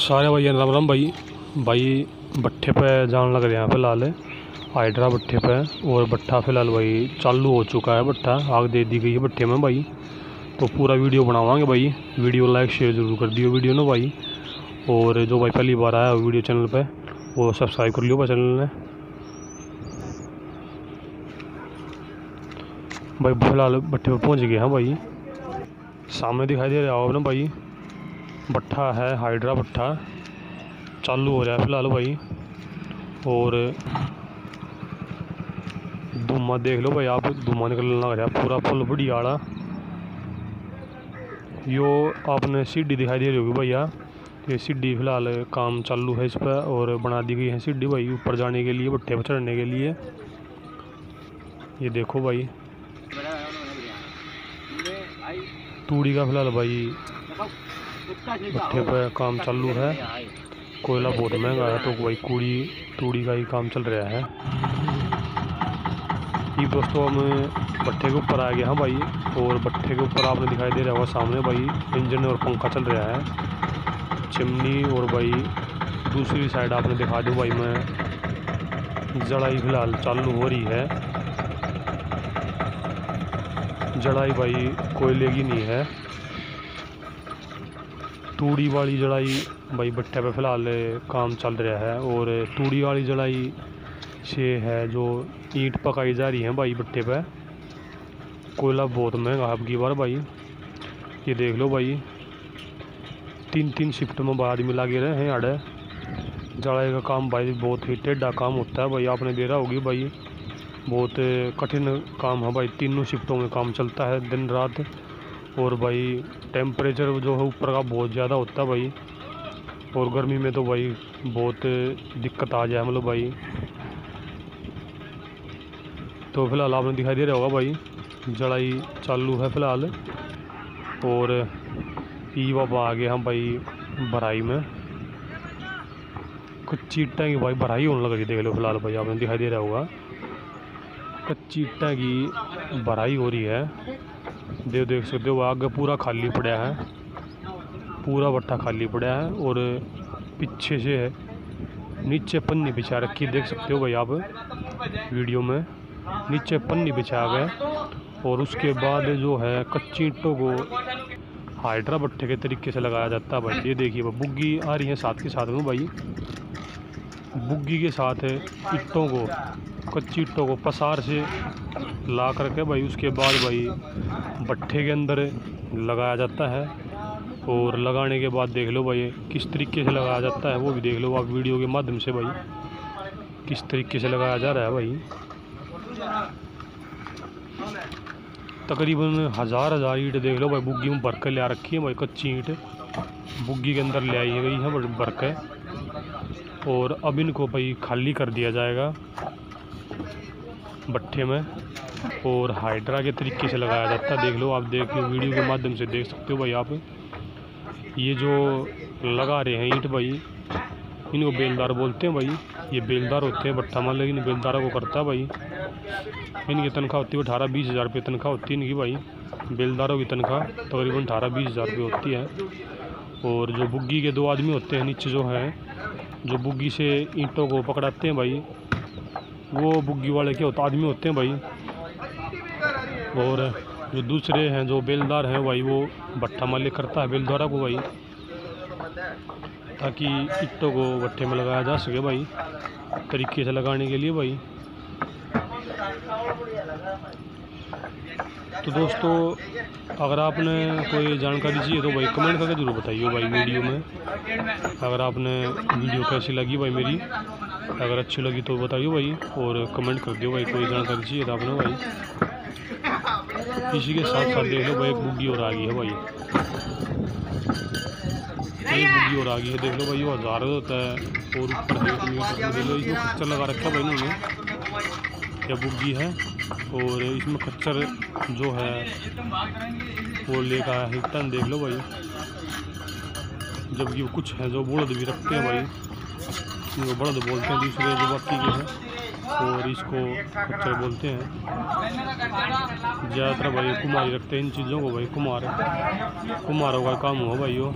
सारे भाई राम राम भाई। भाई भट्ठे पे जान लग रहे हैं फ़िलहाल हाइड्रा भट्ठे पे और भट्ठा फ़िलहाल भाई चालू हो चुका है भट्ठा। आग दे दी गई है भट्ठे में भाई। तो पूरा वीडियो बनावांगे भाई। वीडियो लाइक, शेयर ज़रूर कर दियो वीडियो ना भाई। और जो भाई पहली बार आया वीडियो चैनल पे, वो सब्सक्राइब कर लियो भाई चैनल ने। भाई फ़िलहाल भट्ठे पे पहुँच गए हैं भाई। सामने दिखाई दे रहा हो ना भाई। भट्ठा है, हाइड्रा भट्ठा चालू हो रहा है फ़िलहाल भाई। और धुआँ देख लो भाई आप धुआँ निकलने लग रहा पूरा फुल बढ़िया यो आपने सीढ़ी दिखाई दे रही होगी भैया। ये सीढ़ी फ़िलहाल काम चालू है इस पर और बना दी गई है सीढ़ी भाई ऊपर जाने के लिए भट्ठे पर चढ़ने के लिए। ये देखो भाई। तूड़ी का फ़िलहाल भाई भट्ठे पर काम चालू है। कोयला बहुत महँगा है तो भाई कूड़ी, तूड़ी का ही काम चल रहा है। ये दोस्तों हम भट्ठे के ऊपर आ गए हैं भाई, और भट्ठे के ऊपर आपने दिखाई दे रहा होगा सामने भाई, इंजन और पंखा चल रहा है। चिमनी और भाई दूसरी साइड आपने दिखा दी भाई, मैं जड़ाई फ़िलहाल चालू हो रही है। जड़ाई भाई कोयले की नहीं है। तूड़ी वाली जड़ाई भाई भट्टे पे फ़िलहाल काम चल रहा है और तूड़ी वाली जड़ाई से है जो ईंट पकाई जा रही है भाई भट्टे पे। कोयला बहुत महँगा अब की बार भाई। ये देख लो भाई। तीन तीन शिफ्ट में भाई आदमी लगे रहे हैं आड़े। जड़ाई का काम भाई बहुत ही टेढ़ा काम होता है भाई, आपने दे रहा होगी भाई। बहुत कठिन काम है भाई, तीनों शिफ्टों में काम चलता है दिन रात। और भाई टेम्परेचर जो है ऊपर का बहुत ज़्यादा होता है भाई। और गर्मी में तो भाई बहुत दिक्कत आ जाए मतलब भाई। तो फ़िलहाल आपने दिखाई दे रहा होगा भाई जड़ाई चालू है फ़िलहाल। और ई बाबा आ गए हम भाई भराई में। कच्ची ईट्टा की भाई भराई होने लग रही देख लो फ़िलहाल भाई आपने दिखाई दे रहा होगा। कच्ची ईट्टा की भराई हो रही है। देख देख सकते हो, आगे पूरा खाली पड़ा है। पूरा भट्टा खाली पड़ा है और पीछे से है नीचे पन्नी बिछा रखी देख सकते हो भाई आप वीडियो में। नीचे पन्नी बिछा गए और उसके बाद जो है कच्ची ईंटों को हाइड्रा भट्टे के तरीके से लगाया जाता है भाई ये देखिए बुग्गी आ रही है साथ के साथ में भाई। बुग्गी के साथ ईंटों को, कच्ची ईंटों को पसार से ला करके भाई, उसके बाद भाई भट्ठे के अंदर लगाया जाता है। और लगाने के बाद देख लो भाई, किस तरीके से लगाया जाता है, वो भी देख लो आप वीडियो के माध्यम से भाई, किस तरीके से लगाया जा रहा है भाई। तकरीबन हज़ार हज़ार ईंट देख लो भाई, बुग्गी में भर के ले रखी है भाई, कच्ची ईंट। बुग्गी के अंदर ले आई गई है भर के और अब इनको भाई खाली कर दिया जाएगा भट्ठे में। और हाइड्रा के तरीके से लगाया जाता है, देख लो आप देख, वीडियो के माध्यम से देख सकते हो भाई आप। ये जो लगा रहे हैं ईंट भाई इनको बेलदार बोलते हैं भाई। ये बेलदार होते हैं, भट्टा मान लेकिन बेलदारों को करता है भाई। इनकी तनख्वाह होती है अठारह बीस हज़ार रुपये तनख्वाह होती है इनकी भाई। बेलदारों की तनख्वाह तकरीबन अठारह बीस हज़ार रुपये होती है। और जो बुग्गी के दो आदमी होते हैं नीचे जो हैं, जो बुग्गी से ईंटों को पकड़ाते हैं भाई, वो बुग्गी वाले के होते आदमी होते हैं भाई। और जो दूसरे हैं, जो बेलदार हैं भाई, वो भट्टा मालिक करता है बेलदारा को भाई। ताकि ईंटों को भट्ठे में लगाया जा सके भाई, तरीके से लगाने के लिए भाई। तो दोस्तों, अगर आपने कोई जानकारी चाहिए तो भाई कमेंट करके ज़रूर बताइए भाई वीडियो में। अगर आपने वीडियो कैसी लगी भाई मेरी, अगर अच्छी लगी तो बताइए भाई, और कमेंट कर दियो भाई, कोई जानकारी चाहिए तो आपने भाई। इसी के साथ साथ देख लो भाई, एक बुग्गी और आ गई है भाई। बुग्गी और आ गई है, देख लो भाई, वो हज़ार होता है। और ऊपर देख लो इसमें खच्चर लगा रखा है भाई इन्होंने। क्या बुग्गी है? और इसमें खच्चर जो है, वो लेकर आया है टन देख लो भाई। जबकि कुछ है जो बड़द भी रखते हैं भाई। इनको बड़द बोलते हैं, दूसरे जो बाकी के हैं। और इसको खच्चर बोलते हैं। ज़्यादातर भाई कुमारी रखते हैं इन चीज़ों को भाई, कुमार। कुमारों का काम हुआ भाई वो।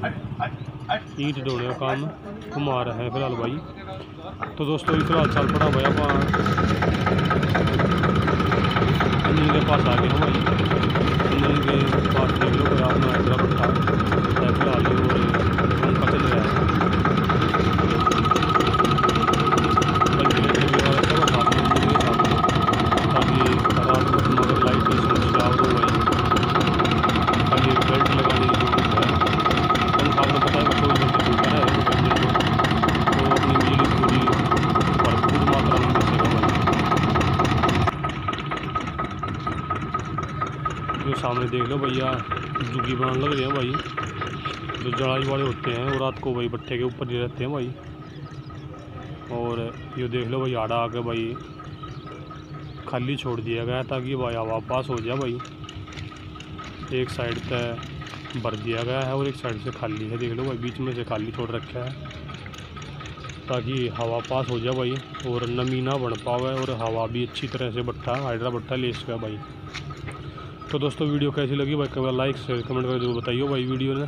ईंट ढोने का काम कुमार है फ़िलहाल भाई तो दोस्तों फ़िलहाल चल पड़ा भाई आप अंजनी के पास आ गए हैं भाई जो सामने देख लो भैया। जुगी बनाने लग रहे हैं भाई। जो जड़ाई वाले होते हैं, वो रात को भाई भट्टे के ऊपर ही रहते हैं भाई। और ये देख लो भाई, आड़ा आके भाई खाली छोड़ दिया गया ताकि भाई हवा पास हो जाए भाई। एक साइड तक भर दिया गया है और एक साइड से खाली है। देख लो भाई, बीच में से खाली छोड़ रखा है। ताकि हवा पास हो जाए भाई और नमी ना बन पावे और हवा भी अच्छी तरह से भट्टा हाइड्रा भट्टा ले सके भाई। तो दोस्तों वीडियो कैसी लगी भाई, कमेंट लाइक शेयर कमेंट करके ज़रूर बताइए भाई वीडियो ने।